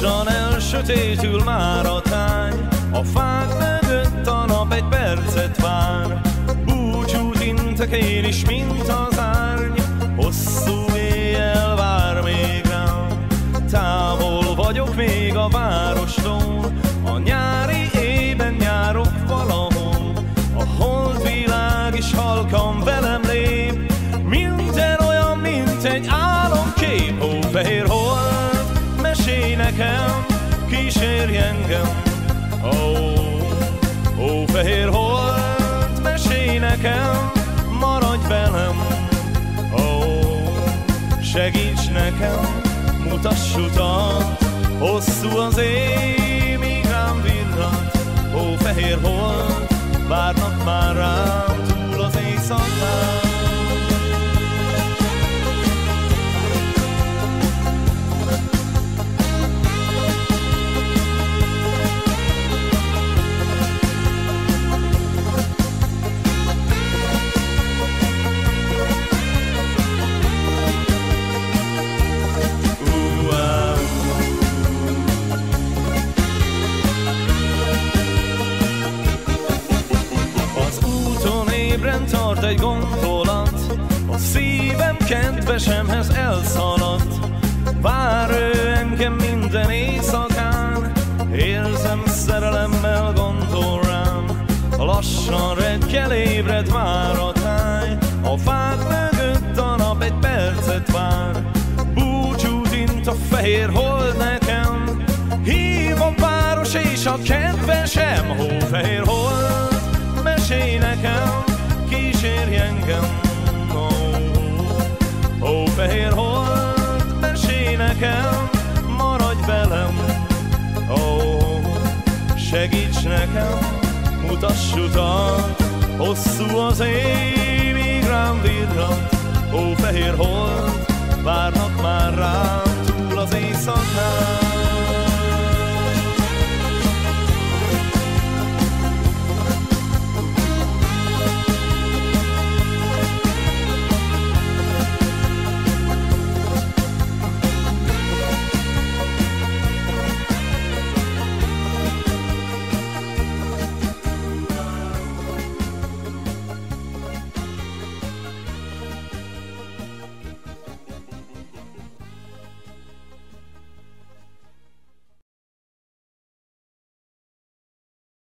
Lassan elsötétül már a táj, a fák mögött a nap egy percet vár. Búcsút intek én is, mint az árny, hosszú éjjel vár még rám. Távol vagyok még a várostól, a nyári ében járok valahol, a holdvilág is halkan velem lép, minden olyan, mint egy álomkép, ó, fehér hold, nekem, kísérj engem, ó, ó, fehér hold, mesélj nekem, maradj velem, ó, segíts nekem, mutass utat, hosszú az éj, míg rám villant, ó, fehér hold, várnak már rám ébren tart egy gondolat, a szívem kedvesemhez elszaladt. Vár ő engem minden éjszakán, érzem szerelemmel gondol rám. Lassan reggel ébred már a táj, a fák mögött a nap egy percet vár. Búcsút int a fehér hold nekem, hív a város és a kedvesem, hófehér hold, segíts nekem, mutass utat, hosszú az éj, míg rám villant, ó, fehér hold,